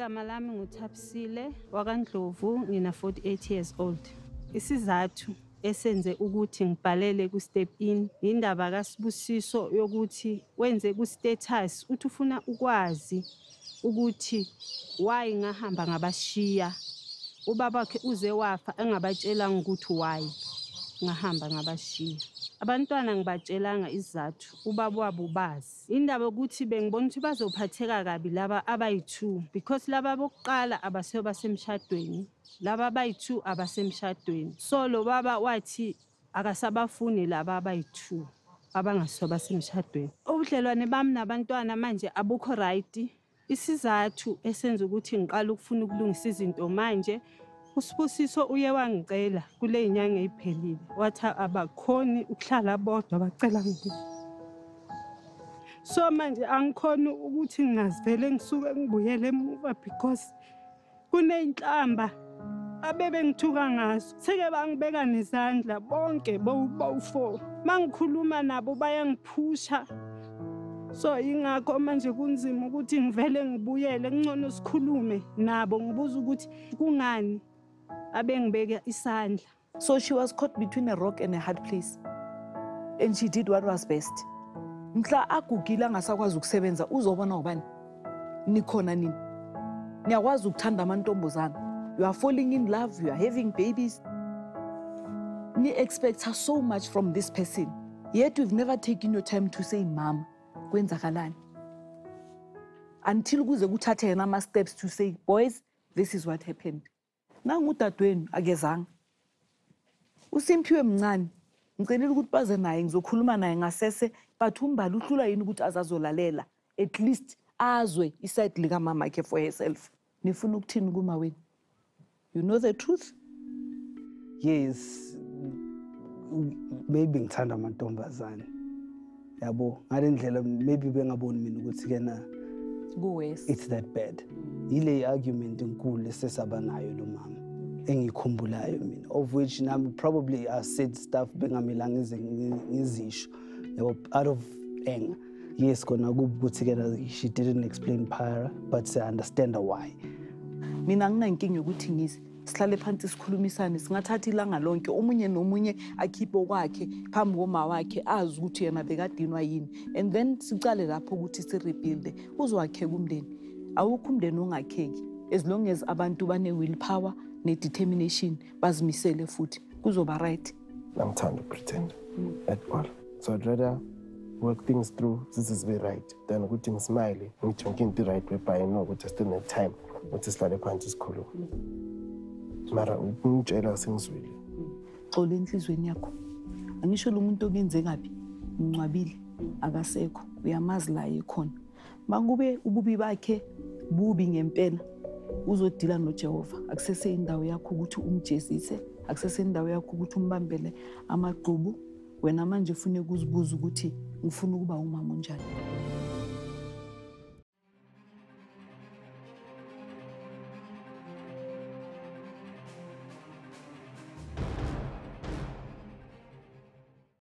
Igama lami nguThapsile wakwaNdlovu ngina 48 years old. Isizathu esenze ukuthi ngibhalele ku-step in indaba kaSibusiso yokuthi wenze ku-status uthi ufuna ukwazi ukuthi why ngahamba ngabashiya ubaba wakhe uze wafa engabatshelanga ukuthi why ngahamba ngabashiya abantwana ngibatshelanga isizathu ubaba wabo bazi indaba yokuthi bengibona ukuthi bazophatheka kabi laba abayi-two because laba bokuqala abasebe basemshadweni laba abayi-two abasemshadweni. So lo baba wathi akasabafuni laba abayi-two abangasiwe basemshadweni. Ubudlelwane bami nabantwana manje abukho right. Isizathu esenza ukuthi ngiqale ukufuna ukulungisa izinto manje usibusiso uye wangicela kule yinyanga eyiphelile wathi abakhoni ukuhlala bodwa bacela ngikubo so manje angikhoni ukuthi ngingazivele ngisuke ngibuyele emuva because kuney'nhlamba abebengithuka ngazo. Seke bangibeka nezandla bonke bowu-four uma ngikhuluma nabo bayangiphusha. So yingakho manje kunzima ukuthi ngivele ngibuyele kungcono sikhulume nabo ngibuza ukuthi kungani? Abengibeka isandla So she was caught between a rock and a hard place. And she did what was best. Mhla agugile angasakwazi ukusebenza uzobona ubani? Nikhona nini? Niyakwazi ukuthanda amantombazana. You are falling in love, you are having babies. Ni expect her so much from this person. Yet we've never taken your time to say, "Mom, kwenzakalani?" Until kuze kuthathe yena ama steps to say, "Boys, this is what happened." Nangu dadwenu akezanga. uSimphiwe mncane. Ngicelile ukuthi baze naye ngizokhuluma naye ngasese. But umbali uhlula yini ukuthi azazolalela? At least azwe iside likamama yakhe for herself nifuna ukuthini kuma wenu you know the truth? Yes. Maybe ngithanda amantombazane. Yabo ngale ndlela maybe bengaboni mina ukuthi kena kuwes it's that bad. Yile argument enkulu esesaba nayo lo mama engikhumbulayo mina of which nami probably i said stuff bengamelanga ngize ngi- ngizisho. Yabo out of anger. Yes kona kubi ukuthi kena she didn't explain para but i understand why. Mina nginankinga yokuthi ngize sihlale phansi sikhulumisane singathatha ilanga lonke. Omunye nomunye akhiphe okwakhe phambi koma wakhe azi ukuthi yena bekadinwa yini. And then sicale lapho ukuthi sirebuilde. Uzowakheka umndeni. Awukho umndeni ongakheki. As long as abantu bane-will power ne-determination bazimisele futhi. Kuzoba right. Angithanda upretend at all so i'd rather work things through this is be right than ukuthi ngismile ngithi yonke into way but i know ukuthi i still need time ukuthi sihlale phansi sikhulume mara ukungitshela sengizwile xolo enhlizweni yakho. Angisho lo muntu okuyenze kabi uncwabile akasekho. Uyamazi la ekhona. Makube ububi bakhe bubi ngempela uzodila nojehova. Akusese indawo yakho ukuthi umjezise akusese indawo yakho ukuthi umbambele amagqubu. Wena manje ufune ukuzibuza ukuthi ngifuna ukuba umama onjani.